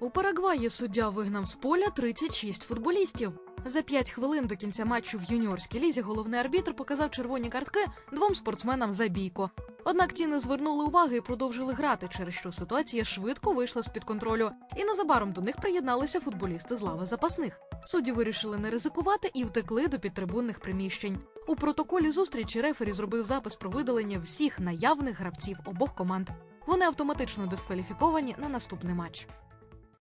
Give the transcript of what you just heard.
У Парагваї суддя вигнав з поля 36 футболістів. За 5 хвилин до кінця матчу в юніорській лізі головний арбітр показав червоні картки двом спортсменам за бійко. Однак ті не звернули уваги і продовжили грати, через що ситуація швидко вийшла з під контролю. І незабаром до них приєдналися футболісти з лави запасних. Судді вирішили не ризикувати і втекли до підтрибунних приміщень. У протоколі зустрічі рефері зробив запис про видалення всіх наявних гравців обох команд. Вони автоматично дискваліфіковані на наступний матч.